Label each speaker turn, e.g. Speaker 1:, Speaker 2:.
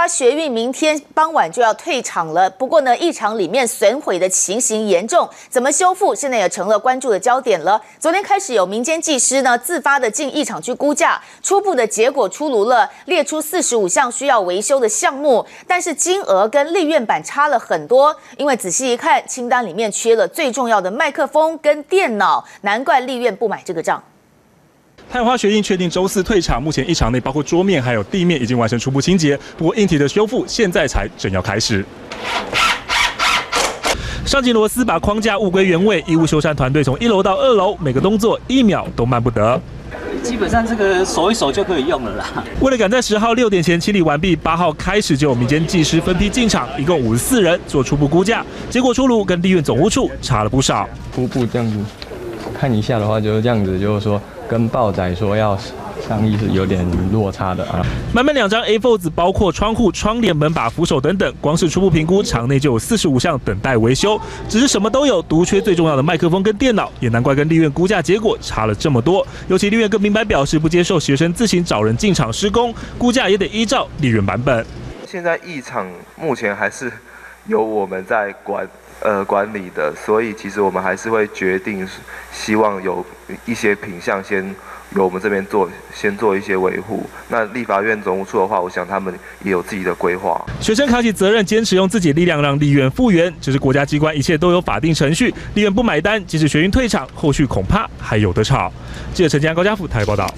Speaker 1: 花学运明天傍晚就要退场了，不过呢，一场里面损毁的情形严重，怎么修复现在也成了关注的焦点了。昨天开始有民间技师呢自发的进一场去估价，初步的结果出炉了，列出四十五项需要维修的项目，但是金额跟立院版差了很多，因为仔细一看，清单里面缺了最重要的麦克风跟电脑，难怪立院不买这个账。
Speaker 2: 太花学运确定周四退场，目前一场内包括桌面还有地面已经完成初步清洁，不过硬体的修复现在才正要开始。上紧螺丝把框架物归原位，义务修缮团队从一楼到二楼，每个动作一秒都慢不得。
Speaker 3: 基本上这个手一手就可以用了啦。
Speaker 2: 为了赶在十号六点前清理完毕，八号开始就有民间技师分批进场，一共五十四人做初步估价，结果出炉跟地院总务处差了不少。
Speaker 4: 初步这样子看一下的话，就是这样子，就是说。跟报仔说要商议是有点落差的啊。
Speaker 2: 满满两张 A4 纸，包括窗户、窗帘、门把、扶手等等，光是初步评估，场内就有四十五项等待维修。只是什么都有，独缺最重要的麦克风跟电脑，也难怪跟立院估价结果差了这么多。尤其立院更明白表示不接受学生自行找人进场施工，估价也得依照立院版本。
Speaker 5: 现在一场目前还是由我们在管。呃，管理的，所以其实我们还是会决定，希望有一些品相先由我们这边做，先做一些维护。那立法院总务处的话，我想他们也有自己的规划。
Speaker 2: 学生扛起责任，坚持用自己力量让立院复原，只是国家机关一切都有法定程序，立院不买单，即使学运退场，后续恐怕还有的吵。记者陈江高家富台报道。